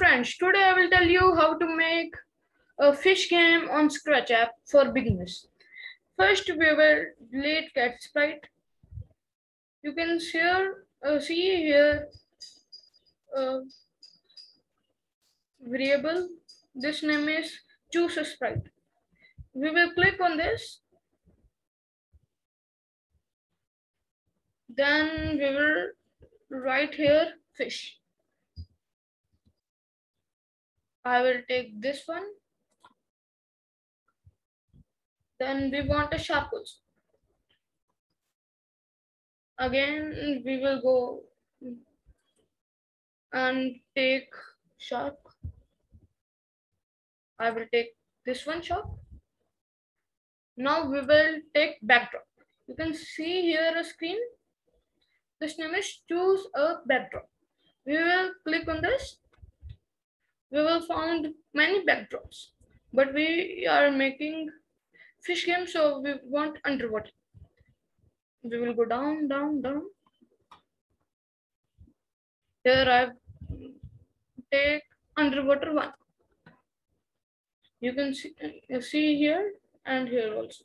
friends, today I will tell you how to make a fish game on Scratch app for beginners. First, we will delete cat sprite. You can here, uh, see here a variable. This name is choose a sprite. We will click on this. Then we will write here fish. I will take this one. Then we want a shark also. Again, we will go and take sharp. I will take this one sharp. Now we will take backdrop. You can see here a screen. This name is choose a backdrop. We will click on this we will find many backdrops, but we are making fish game, so we want underwater. We will go down, down, down. Here I take underwater one. You can see, uh, see here and here also.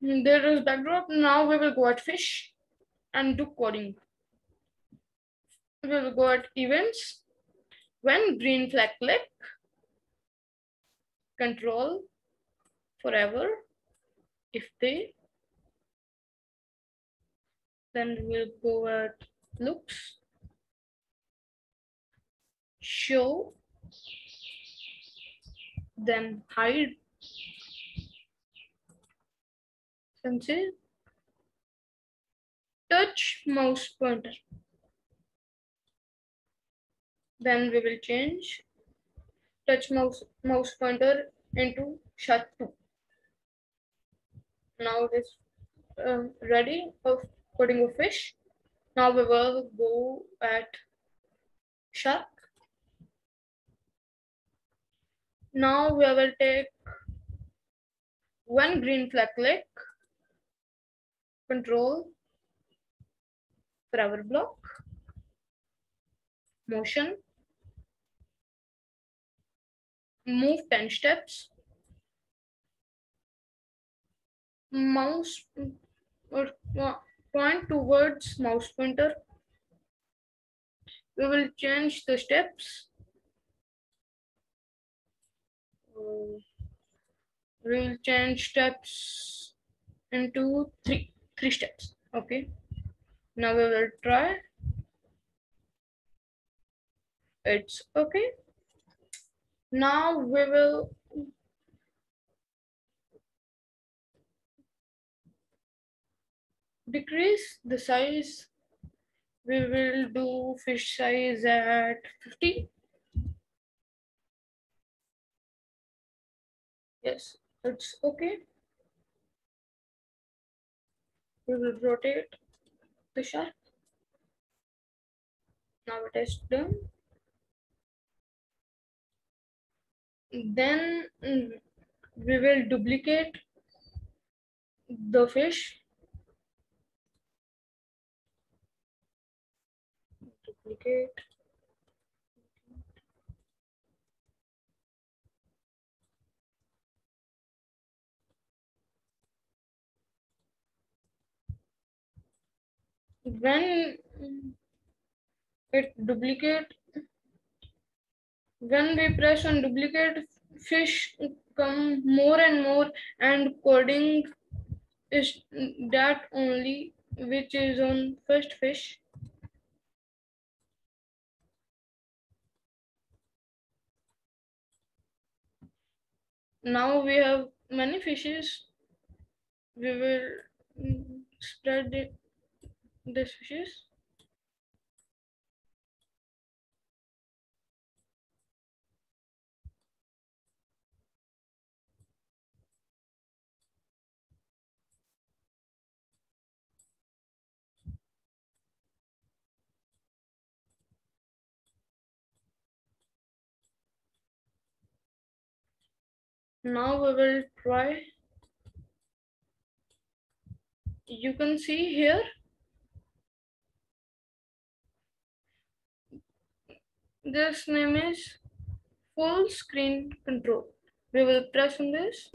Hmm, there is backdrop. Now we will go at fish and do coding. We will go at events when green flag click, control forever. If they, then we'll go at looks, show, then hide, senses, touch mouse pointer. Then we will change touch mouse, mouse pointer into Shark 2. Now it is uh, ready of putting a fish. Now we will go at shark. Now we will take one green flag click, control, forever block, motion, move 10 steps, mouse or point towards mouse pointer. We will change the steps. Uh, we will change steps into three, three steps. Okay. Now we will try. It's okay. Now we will decrease the size. We will do fish size at 50. Yes, it's okay. We will rotate the shark. Now it is done. Then mm, we will duplicate the fish. Duplicate. When it duplicate when we press on duplicate fish come more and more and coding is that only which is on first fish. Now we have many fishes. We will spread the, these fishes Now we will try. You can see here. this name is full screen control. We will press on this.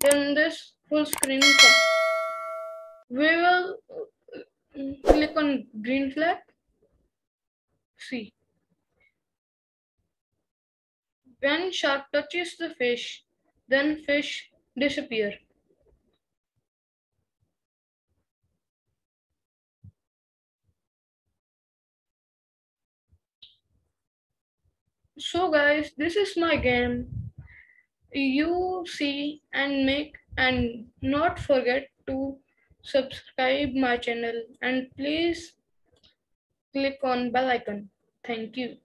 Then this full screen comes. We will uh, click on green flag. See. When shark touches the fish, then fish disappear. So guys, this is my game. You see and make and not forget to subscribe my channel and please click on bell icon. Thank you.